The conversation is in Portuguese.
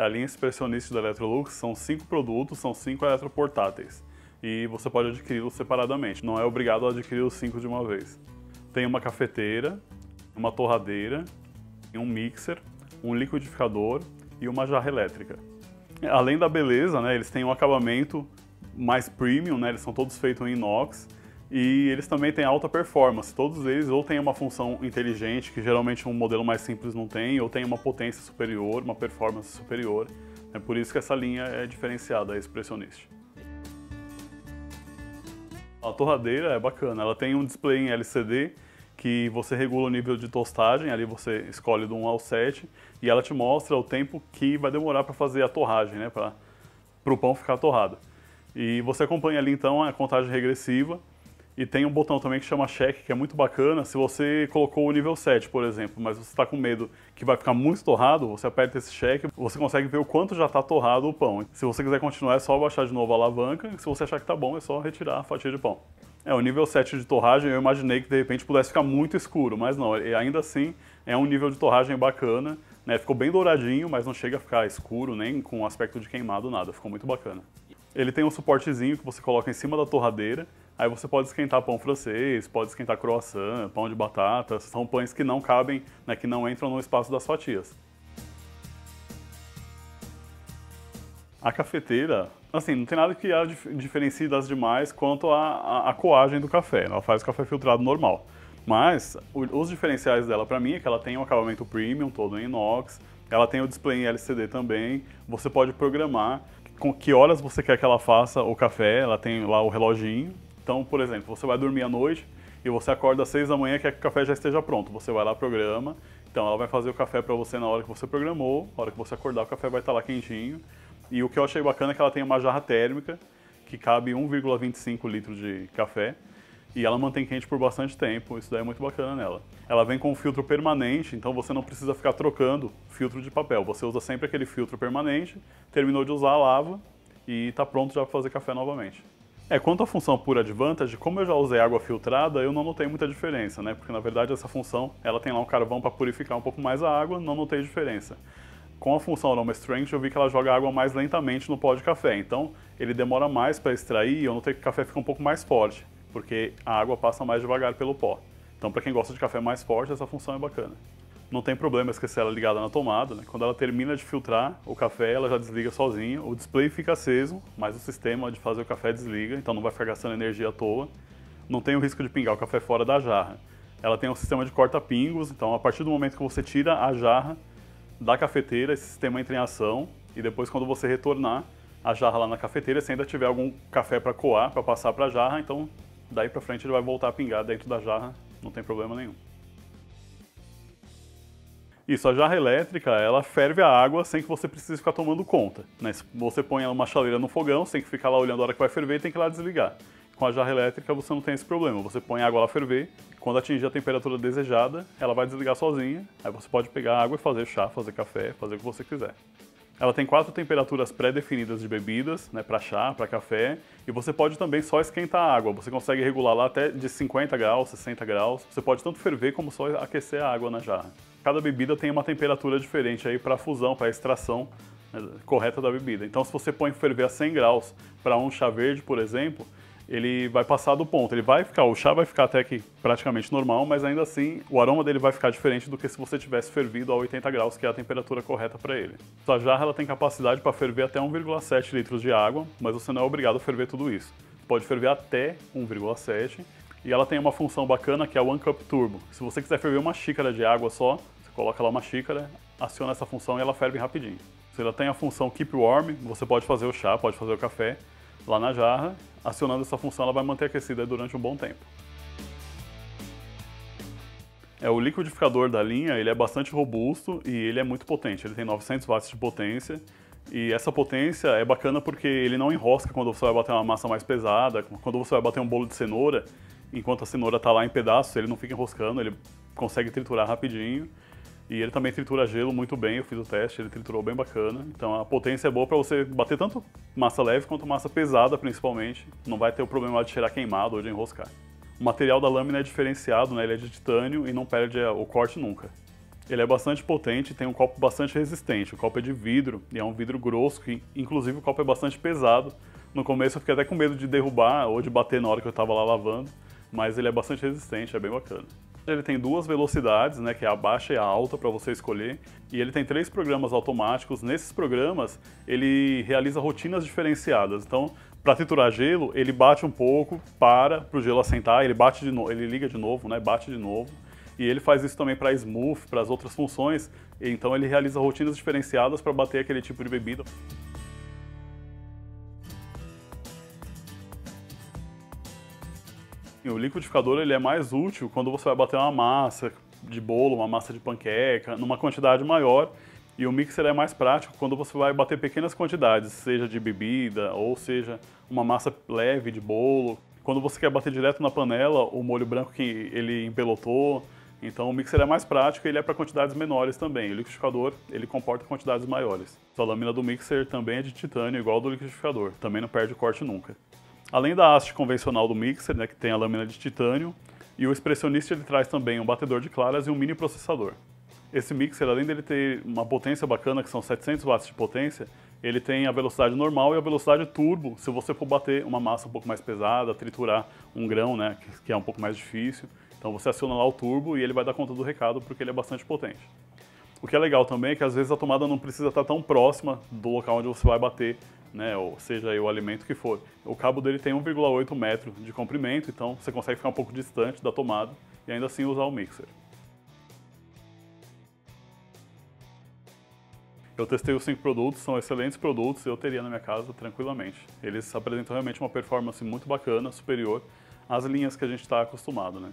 É, a linha expressionista da Electrolux são cinco produtos, são cinco eletroportáteis. E você pode adquiri-los separadamente, não é obrigado a adquirir os cinco de uma vez. Tem uma cafeteira, uma torradeira, um mixer, um liquidificador e uma jarra elétrica. Além da beleza, né, eles têm um acabamento mais premium, né, eles são todos feitos em inox e eles também têm alta performance. Todos eles ou têm uma função inteligente, que geralmente um modelo mais simples não tem, ou tem uma potência superior, uma performance superior. É por isso que essa linha é diferenciada, a Expressionist. A torradeira é bacana, ela tem um display em LCD que você regula o nível de tostagem, ali você escolhe do 1 ao 7 e ela te mostra o tempo que vai demorar para fazer a torragem, né, para o pão ficar torrado. E você acompanha ali então a contagem regressiva e tem um botão também que chama check, que é muito bacana. Se você colocou o nível 7, por exemplo, mas você está com medo que vai ficar muito torrado, você aperta esse check, você consegue ver o quanto já está torrado o pão. Se você quiser continuar, é só baixar de novo a alavanca. Se você achar que está bom, é só retirar a fatia de pão. É, o nível 7 de torragem, eu imaginei que de repente pudesse ficar muito escuro, mas não, ainda assim é um nível de torragem bacana. Né? Ficou bem douradinho, mas não chega a ficar escuro, nem com aspecto de queimado, nada. Ficou muito bacana. Ele tem um suportezinho que você coloca em cima da torradeira, aí você pode esquentar pão francês, pode esquentar croissant, pão de batata, são pães que não cabem, né, que não entram no espaço das fatias. A cafeteira, assim, não tem nada que a diferencie das demais quanto à, à, coagem do café. Ela faz o café filtrado normal. Mas os diferenciais dela para mim é que ela tem um acabamento premium, todo em inox, ela tem o display em LCD também, você pode programar com que horas você quer que ela faça o café, ela tem lá o reloginho. Então, por exemplo, você vai dormir à noite e você acorda às 6 da manhã quer que o café já esteja pronto. Você vai lá, programa, então ela vai fazer o café para você na hora que você programou, na hora que você acordar o café vai estar lá quentinho. E o que eu achei bacana é que ela tem uma jarra térmica que cabe 1,25 litros de café e ela mantém quente por bastante tempo, isso daí é muito bacana nela. Ela vem com um filtro permanente, então você não precisa ficar trocando filtro de papel, você usa sempre aquele filtro permanente, terminou de usar, lava e está pronto já para fazer café novamente. É, quanto à função pura Advantage, como eu já usei água filtrada, eu não notei muita diferença, né? Porque na verdade essa função, ela tem lá um carvão para purificar um pouco mais a água, não notei diferença. Com a função Aroma Strength, eu vi que ela joga água mais lentamente no pó de café, então ele demora mais para extrair e eu notei que o café fica um pouco mais forte porque a água passa mais devagar pelo pó. Então, para quem gosta de café mais forte, essa função é bacana. Não tem problema esquecer ela ligada na tomada, né? Quando ela termina de filtrar o café, ela já desliga sozinha. O display fica aceso, mas o sistema de fazer o café desliga, então não vai ficar gastando energia à toa. Não tem o risco de pingar o café fora da jarra. Ela tem um sistema de corta-pingos, então a partir do momento que você tira a jarra da cafeteira, esse sistema entra em ação e depois quando você retornar a jarra lá na cafeteira, se ainda tiver algum café para coar, para passar para a jarra, então daí para frente ele vai voltar a pingar dentro da jarra, não tem problema nenhum. Isso, a jarra elétrica, ela ferve a água sem que você precise ficar tomando conta. Né? Você põe uma chaleira no fogão, tem que ficar lá olhando a hora que vai ferver e tem que ir lá desligar. Com a jarra elétrica você não tem esse problema, você põe a água lá ferver, quando atingir a temperatura desejada, ela vai desligar sozinha, aí você pode pegar a água e fazer chá, fazer café, fazer o que você quiser. Ela tem quatro temperaturas pré-definidas de bebidas, né, para chá, para café, e você pode também só esquentar a água. Você consegue regular lá até de 50 graus, 60 graus. Você pode tanto ferver como só aquecer a água na jarra. Cada bebida tem uma temperatura diferente aí para fusão, para extração né, correta da bebida. Então, se você põe ferver a 100 graus para um chá verde, por exemplo, ele vai passar do ponto. Ele vai ficar, o chá vai ficar até que praticamente normal, mas ainda assim o aroma dele vai ficar diferente do que se você tivesse fervido a 80 graus, que é a temperatura correta para ele. A jarra ela tem capacidade para ferver até 1,7 litros de água, mas você não é obrigado a ferver tudo isso. Pode ferver até 1,7 e ela tem uma função bacana que é o One Cup Turbo. Se você quiser ferver uma xícara de água só, você coloca lá uma xícara, aciona essa função e ela ferve rapidinho. Se ela tem a função Keep Warm, você pode fazer o chá, pode fazer o café lá na jarra acionando essa função, ela vai manter aquecida durante um bom tempo. É, o liquidificador da linha ele é bastante robusto e ele é muito potente. Ele tem 900 watts de potência e essa potência é bacana porque ele não enrosca quando você vai bater uma massa mais pesada. Quando você vai bater um bolo de cenoura, enquanto a cenoura está lá em pedaços, ele não fica enroscando, ele consegue triturar rapidinho. E ele também tritura gelo muito bem, eu fiz o teste, ele triturou bem bacana. Então a potência é boa para você bater tanto massa leve quanto massa pesada, principalmente. Não vai ter o problema de cheirar queimado ou de enroscar. O material da lâmina é diferenciado, né? ele é de titânio e não perde o corte nunca. Ele é bastante potente, tem um copo bastante resistente. O copo é de vidro e é um vidro grosso, que inclusive o copo é bastante pesado. No começo eu fiquei até com medo de derrubar ou de bater na hora que eu estava lá lavando, mas ele é bastante resistente, é bem bacana. Ele tem duas velocidades, né, que é a baixa e a alta para você escolher, e ele tem três programas automáticos. Nesses programas, ele realiza rotinas diferenciadas. Então, para triturar gelo, ele bate um pouco, para para o gelo assentar, ele bate de novo, ele liga de novo, né, bate de novo. E ele faz isso também para smooth, para as outras funções. Então ele realiza rotinas diferenciadas para bater aquele tipo de bebida. O liquidificador ele é mais útil quando você vai bater uma massa de bolo, uma massa de panqueca, numa quantidade maior. E o mixer é mais prático quando você vai bater pequenas quantidades, seja de bebida ou seja uma massa leve de bolo. Quando você quer bater direto na panela, o molho branco que ele empelotou. Então o mixer é mais prático e ele é para quantidades menores também. O liquidificador ele comporta quantidades maiores. A lâmina do mixer também é de titânio, igual ao do liquidificador. Também não perde corte nunca. Além da haste convencional do mixer, né, que tem a lâmina de titânio, e o expressionista ele traz também um batedor de claras e um mini processador. Esse mixer, além dele ter uma potência bacana, que são 700 watts de potência, ele tem a velocidade normal e a velocidade turbo, se você for bater uma massa um pouco mais pesada, triturar um grão, né, que é um pouco mais difícil. Então você aciona lá o turbo e ele vai dar conta do recado porque ele é bastante potente. O que é legal também é que às vezes a tomada não precisa estar tão próxima do local onde você vai bater né, ou seja o alimento que for. O cabo dele tem 1,8 metro de comprimento, então você consegue ficar um pouco distante da tomada e ainda assim usar o mixer. Eu testei os cinco produtos, são excelentes produtos, eu teria na minha casa tranquilamente. Eles apresentam realmente uma performance muito bacana, superior às linhas que a gente está acostumado, né?